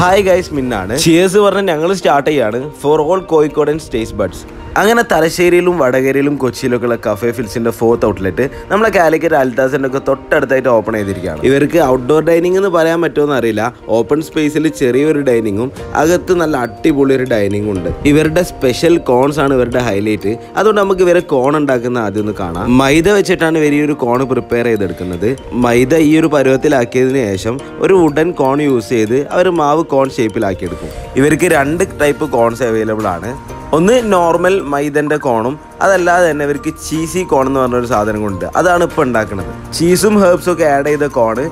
Hi guys മിന്നാണ്. Cheers പറഞ്ഞ് ഞങ്ങൾ start ചെയ്യാണ്. ഫോർ ഓൾ കോഴിക്കോടൻ സ്റ്റേസ് ബഡ്സ് അങ്ങനെ തലശ്ശേരിയിലും വടകരയിലും കൊച്ചിയിലൊക്കെ ഉള്ള കഫേ ഫിൽസിന്റെ ഫോർത്ത് ഔട്ട്ലെറ്റ് നമ്മളെ കാലിക്കറ്റ് അൽതാസിന്റെ ഒക്കെ തൊട്ടടുത്തായിട്ട് ഓപ്പൺ ചെയ്തിരിക്കുകയാണ്. ഇവർക്ക് ഔട്ട്ഡോർ ഡൈനിങ് എന്ന് പറയാൻ പറ്റുമോ അറിയില്ല. ഓപ്പൺ സ്പേസിൽ ചെറിയൊരു ഡൈനിങ്ങും അകത്ത് നല്ല അടിപൊളി ഒരു ഡൈനിങ്ങും ഉണ്ട്. ഇവരുടെ സ്പെഷ്യൽ കോൺസ് ആണ് ഇവരുടെ ഹൈലൈറ്റ് അതുകൊണ്ട് നമുക്ക് ഇവരെ കോൺ ഉണ്ടാക്കുന്ന ആദ്യം ഒന്ന് കാണാം. മൈദ വെച്ചിട്ടാണ് ഇവർ ഈ ഒരു കോൺ പ്രിപ്പയർ ചെയ്തെടുക്കുന്നത്. മൈദ ഈ ഒരു പരുവത്തിലാക്കിയതിന് ശേഷം ഒരു വുഡൻ കോൺ യൂസ് ചെയ്ത് അവർ മാവ് കോൺ ഷേപ്പിലാക്കിയെടുക്കും ഇവർക്ക് രണ്ട് ടൈപ്പ് കോൺസ് അവൈലബിൾ ആണ്. ഒന്ന് നോർമൽ മൈദന്റെ കോണും അതല്ലാതെ തന്നെ ഇവർക്ക് ചീസി കോൺ എന്ന് പറഞ്ഞൊരു സാധനം കൊണ്ട് അതാണ് ഇപ്പോൾ ഉണ്ടാക്കുന്നത് ചീസും ഹേർബ്സും ഒക്കെ ആഡ് ചെയ്ത കോണ്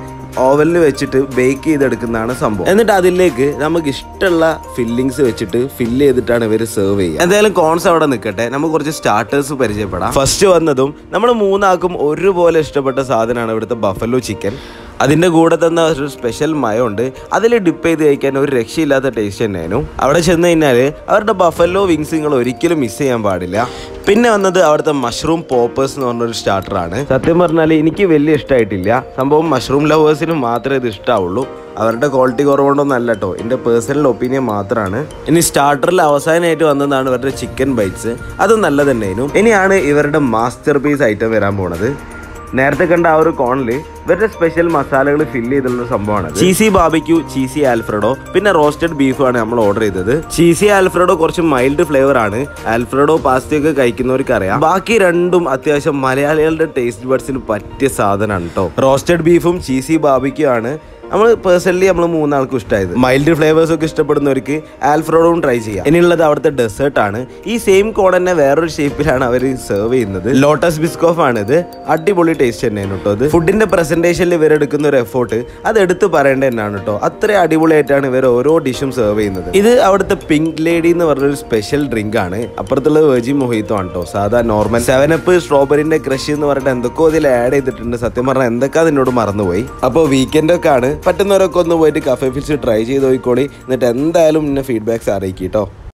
ഓവനിൽ വെച്ചിട്ട് ബേക്ക് ചെയ്തെടുക്കുന്നതാണ് സംഭവം. എന്നിട്ട് അതിലേക്ക് നമുക്ക് ഇഷ്ടമുള്ള ഫില്ലിങ്സ് വെച്ചിട്ട് ഫില്ല് ചെയ്തിട്ടാണ് ഇവർ സെർവ് ചെയ്യുക. എന്തായാലും കോൺസ് അവിടെ നിൽക്കട്ടെ. നമുക്ക് കുറച്ച് സ്റ്റാർട്ടേഴ്സ് പരിചയപ്പെടാം. ഫസ്റ്റ് വന്നതും നമ്മൾ മൂന്നാക്കും ഒരുപോലെ ഇഷ്ടപ്പെട്ട സാധനമാണ് ഇവിടുത്തെ ബഫലോ ചിക്കൻ അതിന്റെ കൂടെ തന്നെ ഒരു സ്പെഷ്യൽ മയമുണ്ട്. അതിൽ ഡിപ്പ് ചെയ്ത് കഴിക്കാൻ ഒരു രക്ഷയില്ലാത്ത ടേസ്റ്റ് തന്നെയായിരുന്നു. അവിടെ ചെന്ന് കഴിഞ്ഞാൽ അവരുടെ ബഫല്ലോ വിങ്സ് നിങ്ങൾ ഒരിക്കലും മിസ് ചെയ്യാൻ പാടില്ല. പിന്നെ വന്നത് അവിടുത്തെ മഷ്റൂം പോപ്പേഴ്സ് എന്ന് പറഞ്ഞൊരു സ്റ്റാർട്ടറാണ് സത്യം പറഞ്ഞാൽ എനിക്ക് വലിയ ഇഷ്ടമായിട്ടില്ല സംഭവം മഷ്റൂം ലവേഴ്സിന് മാത്രമേ ഇത് ഇഷ്ടാവുള്ളൂ. അവരുടെ ക്വാളിറ്റി കുറവുകൊണ്ടൊന്നും അല്ല കേട്ടോ എന്റെ പേഴ്സണൽ ഒപ്പീനിയൻ മാത്രമാണ് ഇനി സ്റ്റാർട്ടറിൽ അവസാനമായിട്ട് വന്നതാണ് ഇവരുടെ ചിക്കൻ ബൈറ്റ്സ് അത് നല്ല തന്നെയായിരുന്നു ഇനിയാണ് ഇവരുടെ മാസ്റ്റർ പീസ് ഐറ്റം വരാൻ പോണത്. നേരത്തെ കണ്ട ആ ഒരു കോണിൽ ഇവരുടെ സ്പെഷ്യൽ മസാലകൾ ഫില്ല് ചെയ്തിട്ടുള്ള സംഭവമാണ് ചീസി ബാബിക്യു ചീസി ആൽഫ്രഡോ പിന്നെ റോസ്റ്റഡ് ബീഫ് ആണ് നമ്മൾ ഓർഡർ ചെയ്തത്. ചീസി ആൽഫ്രഡോ കുറച്ച് മൈൽഡ് ഫ്ലേവർ ആണ്. ആൽഫ്രഡോ പാസ്തയൊക്കെ കഴിക്കുന്നവർക്ക് അറിയാം ബാക്കി രണ്ടും അത്യാവശ്യം മലയാളികളുടെ ടേസ്റ്റ് ബഡ്സിന് പറ്റിയ സാധനമാണ് കേട്ടോ റോസ്റ്റഡ് ബീഫും ചീസി ബാബിക്യൂ ആണ്. നമ്മൾ പേഴ്സണലി നമ്മൾ മൂന്നാൾക്കും ഇഷ്ടമായത് മൈൽഡ് ഫ്ലേവേഴ്സ് ഒക്കെ ഇഷ്ടപ്പെടുന്നവർക്ക് ആൽഫ്രോഡും ട്രൈ ചെയ്യാം. ഇനിയുള്ളത് അവിടുത്തെ ഡെസേർട്ട് ആണ്. ഈ സെയിം കോഡ് തന്നെ വേറൊരു ഷേപ്പിലാണ് അവർ സെർവ് ചെയ്യുന്നത്. ലോട്ടസ് ബിസ്കോഫ് ആണ് ഇത് അടിപൊളി ടേസ്റ്റ് തന്നെയാണ് കേട്ടോ ഇത് ഫുഡിന്റെ പ്രസന്റേഷനിൽ ഇവർ എടുക്കുന്ന ഒരു എഫോർട്ട് അത് എടുത്ത് പറയേണ്ട തന്നെയാണ് കേട്ടോ അത്ര അടിപൊളിയായിട്ടാണ് ഇവർ ഓരോ ഡിഷും സെർവ് ചെയ്യുന്നത്. ഇത് അവിടുത്തെ പിങ്ക് ലേഡി എന്ന് പറഞ്ഞൊരു സ്പെഷ്യൽ ഡ്രിങ്ക് ആണ്. അപ്പുറത്തുള്ള വെജി മൊഹിത്തോ ആണ് കേട്ടോ സാധാ നോർമൽ സെവനപ്പ് സ്ട്രോബെറിന്റെ ക്രഷ് എന്ന് പറഞ്ഞിട്ട് എന്തൊക്കെയോ ഇതിൽ ആഡ് ചെയ്തിട്ടുണ്ട്. സത്യം പറഞ്ഞാൽ എന്തൊക്കെ അതിനോട് മറന്നുപോയി. അപ്പോൾ വീക്കെൻഡ് ഒക്കെ ആണ്. പറ്റുന്നവരൊക്കെ ഒന്ന് പോയിട്ട് കഫേ ഫിൽസ് ട്രൈ ചെയ്ത് നോക്കിക്കോളി എന്നിട്ട് എന്തായാലും എന്നെ ഫീഡ്ബാക്സ് അറിയിക്കും കേട്ടോ